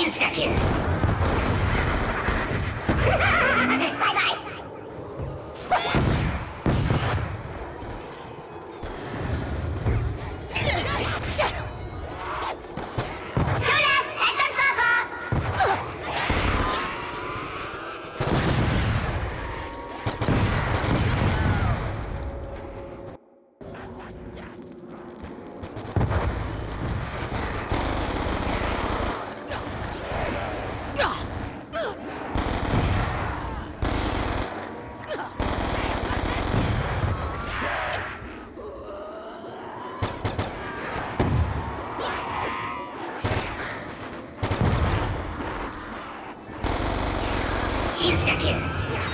Insta-kill. Here, get here.